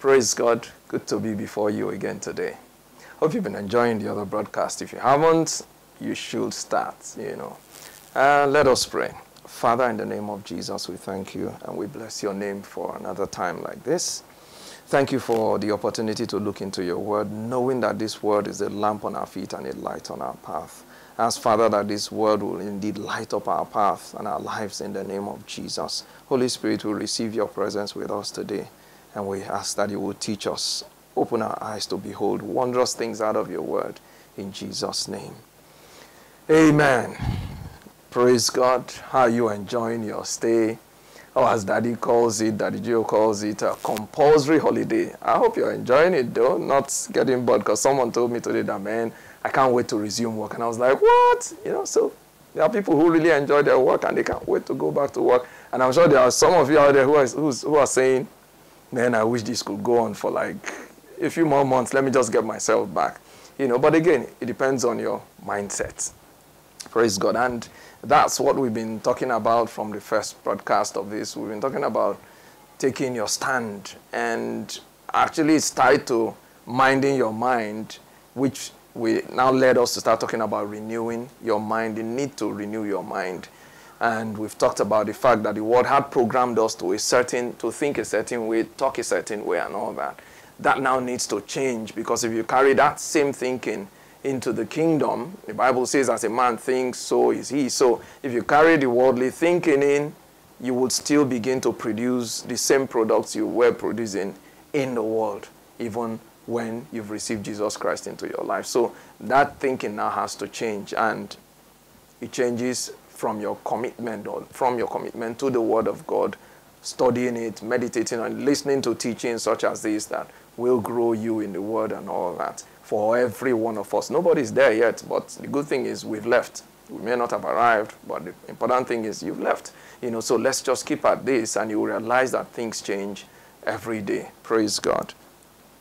Praise God. Good to be before you again today. Hope you've been enjoying the other broadcast. If you haven't, you should start, you know. Uh, let us pray. Father, in the name of Jesus, we thank you and we bless your name for another time like this. Thank you for the opportunity to look into your word, knowing that this word is a lamp on our feet and a light on our path. Ask, Father, that this word will indeed light up our path and our lives in the name of Jesus. Holy Spirit we receive your presence with us today, and we ask that you will teach us, open our eyes to behold wondrous things out of your word in Jesus' name. Amen. Praise God. How are you enjoying your stay? Or as Daddy calls it, Daddy Joe calls it, a compulsory holiday. I hope you're enjoying it though, not getting bored because someone told me today that, man, I can't wait to resume work. And I was like, what? You know, so there are people who really enjoy their work and they can't wait to go back to work. And I'm sure there are some of you out there who are, who are saying, man, I wish this could go on for like a few more months. Let me just get myself back. You know, but again, it depends on your mindset. Praise God. And that's what we've been talking about from the first broadcast of this. We've been talking about taking your stand. And actually, it's tied to minding your mind, which we now led us to start talking about renewing your mind, the need to renew your mind. And we've talked about the fact that the world had programmed us to a certain, to think a certain way, talk a certain way, and all that. That now needs to change because if you carry that same thinking into the kingdom. The Bible says, as a man thinks, so is he. So if you carry the worldly thinking in, you would still begin to produce the same products you were producing in the world, even when you've received Jesus Christ into your life. So that thinking now has to change, and it changes from your commitment or from your commitment to the Word of God, studying it, meditating on, listening to teachings such as this that will grow you in the Word and all that for every one of us. Nobody's there yet, but the good thing is we've left. We may not have arrived, but the important thing is you've left. You know, so let's just keep at this and you realize that things change every day. Praise God.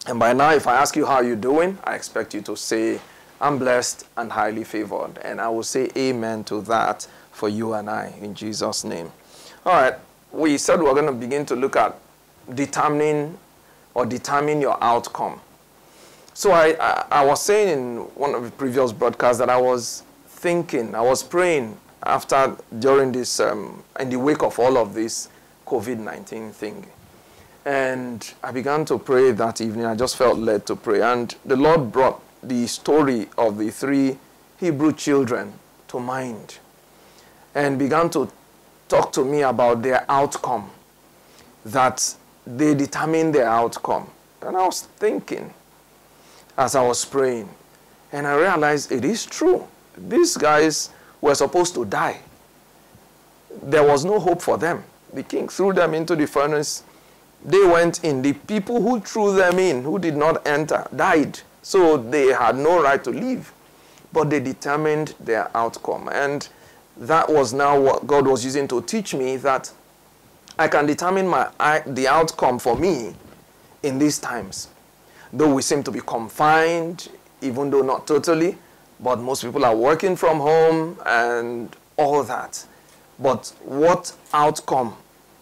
And by now, if I ask you how you're doing, I expect you to say, I'm blessed and highly favored. And I will say amen to that for you and I in Jesus' name. All right, we said we're going to begin to look at determining or determine your outcome. So I, I, I, was saying in one of the previous broadcasts that I was thinking, I was praying after, during this, um, in the wake of all of this COVID-19 thing. And I began to pray that evening. I just felt led to pray. And the Lord brought the story of the three Hebrew children to mind and began to talk to me about their outcome, that they determined their outcome. And I was thinking, as I was praying. And I realized it is true. These guys were supposed to die. There was no hope for them. The king threw them into the furnace. They went in. The people who threw them in, who did not enter, died. So they had no right to leave. But they determined their outcome. And that was now what God was using to teach me that I can determine my, the outcome for me in these times though we seem to be confined, even though not totally, but most people are working from home and all that. But what outcome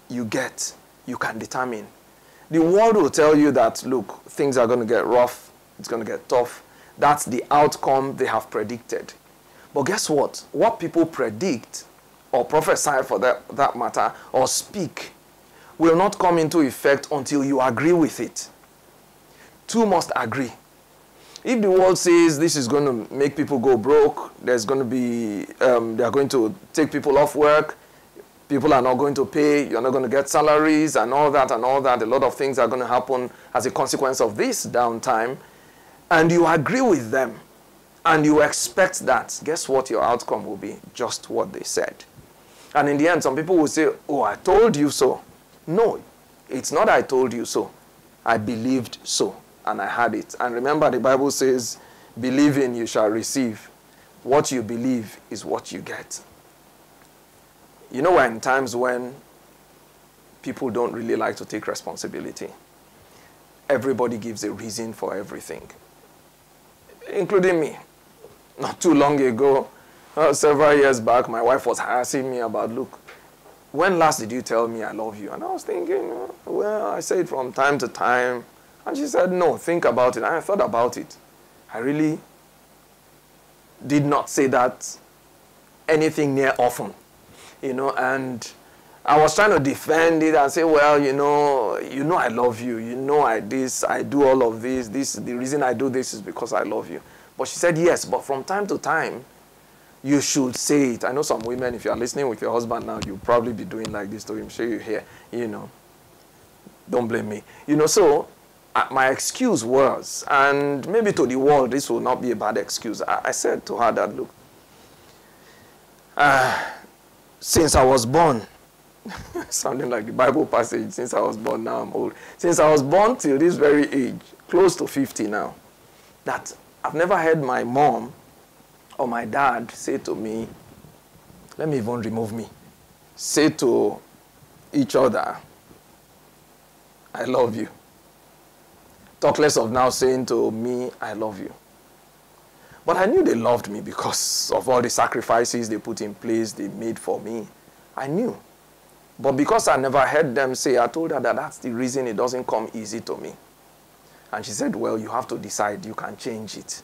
you get, you can determine. The world will tell you that, look, things are going to get rough, it's going to get tough. That's the outcome they have predicted. But guess what? What people predict, or prophesy for that, that matter, or speak, will not come into effect until you agree with it two must agree. If the world says this is going to make people go broke, there's going to be, um, they are going to take people off work, people are not going to pay, you're not going to get salaries and all that and all that, a lot of things are going to happen as a consequence of this downtime, and you agree with them, and you expect that, guess what your outcome will be? Just what they said. And in the end, some people will say, oh, I told you so. No, it's not I told you so. I believed so and I had it. And remember, the Bible says, believing you shall receive. What you believe is what you get. You know, in times when people don't really like to take responsibility, everybody gives a reason for everything, including me. Not too long ago, uh, several years back, my wife was harassing me about, look, when last did you tell me I love you? And I was thinking, well, I say it from time to time And she said, No, think about it. And I thought about it. I really did not say that anything near often, you know, and I was trying to defend it and say, well, you know, you know I love you. You know I this, I do all of this. This the reason I do this is because I love you. But she said, yes, but from time to time, you should say it. I know some women, if you are listening with your husband now, you'll probably be doing like this to him. Show you here, you know. Don't blame me. You know, so uh, my excuse was, and maybe to the world, this will not be a bad excuse. I, I said to her that, look, uh, since I was born, sounding like the Bible passage, since I was born, now I'm old. Since I was born till this very age, close to 50 now, that I've never heard my mom or my dad say to me, let me even remove me, say to each other, I love you. Talk less of now saying to me, I love you. But I knew they loved me because of all the sacrifices they put in place, they made for me. I knew. But because I never heard them say, I told her that that's the reason it doesn't come easy to me. And she said, Well, you have to decide, you can change it.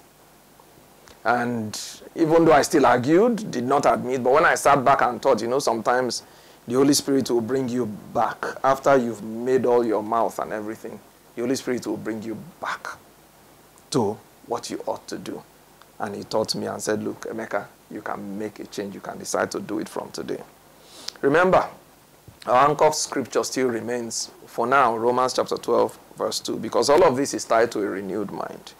And even though I still argued, did not admit, but when I sat back and thought, you know, sometimes the Holy Spirit will bring you back after you've made all your mouth and everything. The Holy Spirit will bring you back to what you ought to do. And he taught me and said, Look, Emeka, you can make a change. You can decide to do it from today. Remember, our anchor of scripture still remains, for now, Romans chapter 12, verse 2, because all of this is tied to a renewed mind.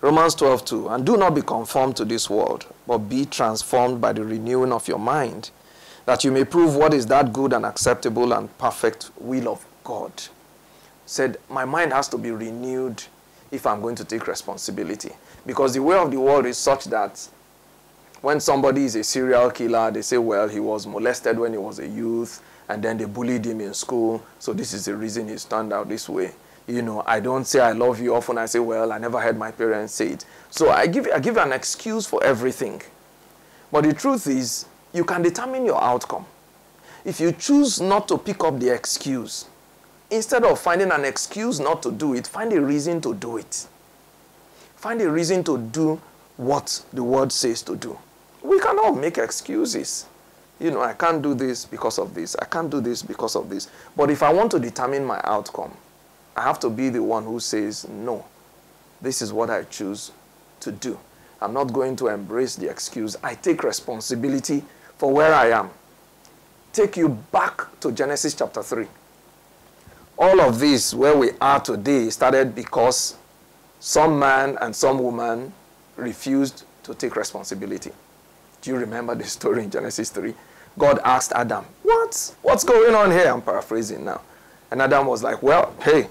Romans 12, 2, and do not be conformed to this world, but be transformed by the renewing of your mind, that you may prove what is that good and acceptable and perfect will of God. Said, my mind has to be renewed if I'm going to take responsibility. Because the way of the world is such that when somebody is a serial killer, they say, well, he was molested when he was a youth, and then they bullied him in school. So this is the reason he's turned out this way. You know, I don't say I love you often. I say, well, I never heard my parents say it. So I give, I give an excuse for everything. But the truth is, you can determine your outcome. If you choose not to pick up the excuse, instead of finding an excuse not to do it, find a reason to do it. Find a reason to do what the word says to do. We cannot make excuses you know, I can't do this because of this. I can't do this because of this. But if I want to determine my outcome, I have to be the one who says, no, this is what I choose to do. I'm not going to embrace the excuse. I take responsibility for where I am. Take you back to Genesis chapter 3. All of this, where we are today, started because some man and some woman refused to take responsibility. Do you remember the story in Genesis 3? God asked Adam, What? What's going on here? I'm paraphrasing now. And Adam was like, Well, hey,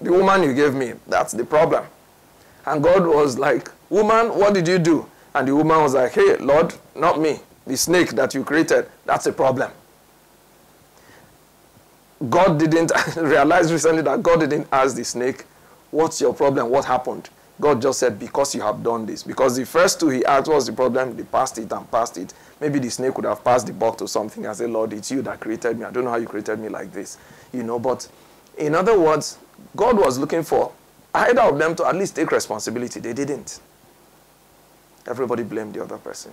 the woman you gave me, that's the problem. And God was like, Woman, what did you do? And the woman was like, Hey, Lord, not me. The snake that you created, that's a problem. God didn't realize recently that God didn't ask the snake, What's your problem? What happened? God just said, because you have done this. Because the first two he asked, was the problem? They passed it and passed it. Maybe the snake would have passed the buck to something and said, Lord, it's you that created me. I don't know how you created me like this. You know, but in other words, God was looking for either of them to at least take responsibility. They didn't. Everybody blamed the other person.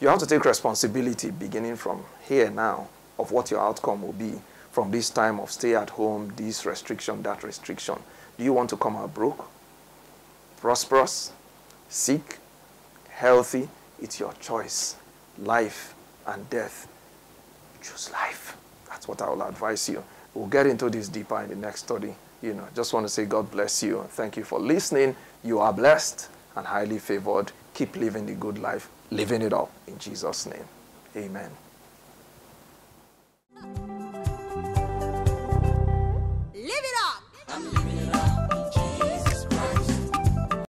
You have to take responsibility beginning from here now of what your outcome will be from this time of stay at home, this restriction, that restriction. Do you want to come out broke? Prosperous, sick, healthy, it's your choice. Life and death. Choose life. That's what I will advise you. We'll get into this deeper in the next study. You know, just want to say God bless you. Thank you for listening. You are blessed and highly favored. Keep living the good life, living it up in Jesus' name. Amen.